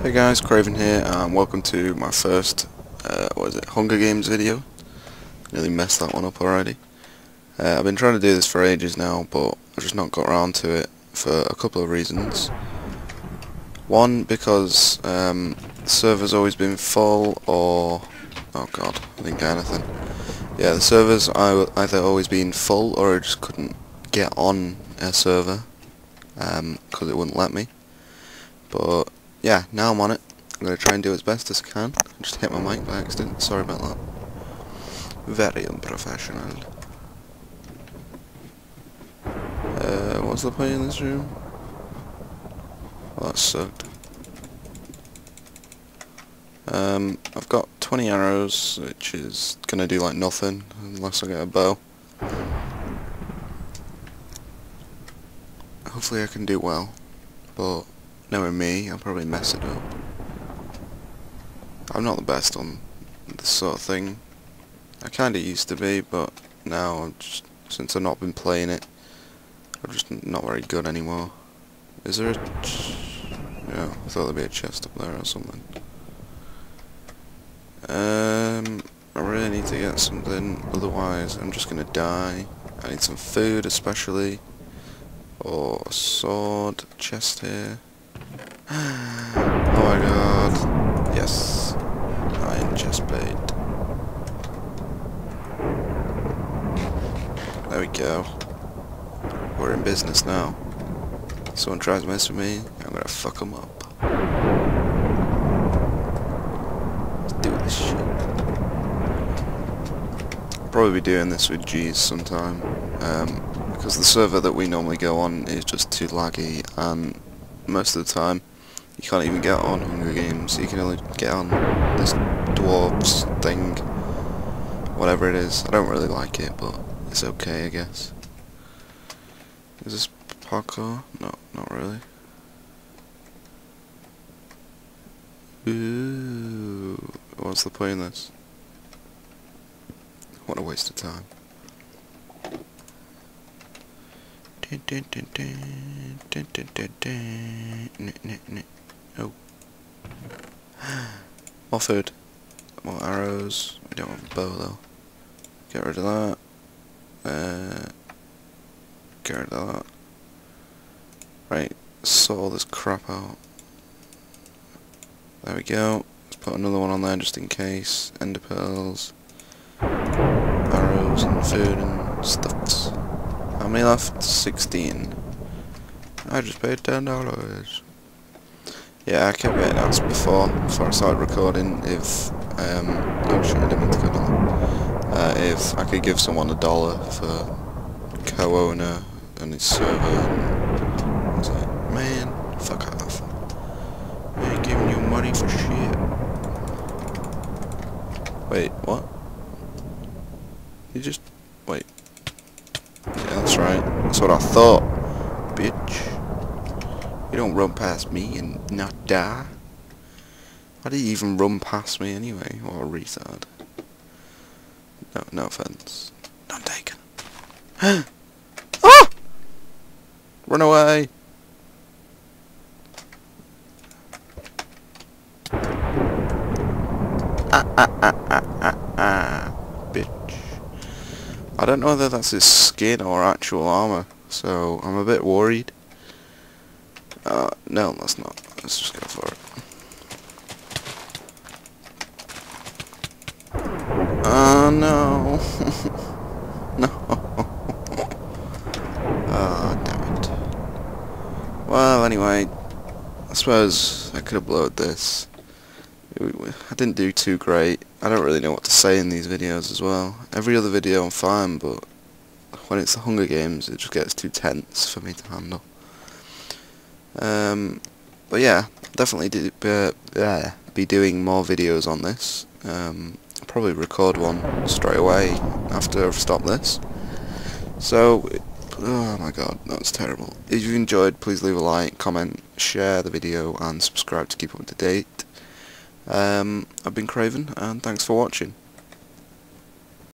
Hey guys, Craven here, and welcome to my first, uh, what is it, Hunger Games video. Nearly messed that one up already. Uh, I've been trying to do this for ages now, but I've just not got around to it for a couple of reasons. One, because um, the server's always been full, or... oh god, I didn't get anything. Yeah, the server's either always been full, or I just couldn't get on a server, because um, it wouldn't let me. But yeah, now I'm on it. I'm going to try and do as best as I can. I just hit my mic by accident. Sorry about that. Very unprofessional. Uh, what's the point in this room? Well, that sucked. Um, I've got 20 arrows, which is going to do like nothing, unless I get a bow. Hopefully I can do well, but Knowing me, I'll probably mess it up. I'm not the best on this sort of thing. I kinda used to be, but now I'm just, since I've not been playing it, I'm just not very good anymore. Is there a... Yeah, I thought there'd be a chest up there or something. Um, I really need to get something, otherwise I'm just gonna die. I need some food especially. Or a sword, chest here. Oh my god. Yes. Iron chest plate. There we go. We're in business now. Someone tries to mess with me, I'm gonna fuck them up. Let's do this shit. Probably be doing this with G's sometime. Um, because the server that we normally go on is just too laggy and most of the time you can't even get on Hunger Games, you can only get on this dwarves thing, whatever it is. I don't really like it, but it's okay, I guess. Is this parkour? No, not really. Ooh, what's the point in this? What a waste of time. Oh. More food. More arrows. We don't have a bow though. Get rid of that. Uh, get rid of that. Right, sort all this crap out. There we go. Let's put another one on there just in case. Ender pearls. Arrows and food and stuff. How many left? 16. I just paid $10. Yeah, I kept getting asked before, before I started recording, if, um, oh I didn't mean to go down. Uh, if I could give someone a dollar for co-owner and his server, and I was like, man, fuck off. I ain't giving you money for shit. Wait, what? You just, wait. That's right. That's what I thought, bitch. You don't run past me and not die. Why did you even run past me anyway? What a retard. No, no offense. Not taken. ah! Run away! Ah, ah, ah, ah, ah, ah. I don't know whether that's his skin or actual armor, so I'm a bit worried. Uh, no, let's not. Let's just go for it. Oh, no. no. Oh, damn it. Well, anyway, I suppose I could blowed this. I didn't do too great. I don't really know what to say in these videos as well. Every other video I'm fine, but when it's the Hunger Games, it just gets too tense for me to handle. Um, but yeah, definitely do, uh, uh, be doing more videos on this. Um, probably record one straight away after I've stopped this. So, oh my god, that's terrible. If you've enjoyed, please leave a like, comment, share the video, and subscribe to keep up to date. Um, I've been Craven, and thanks for watching.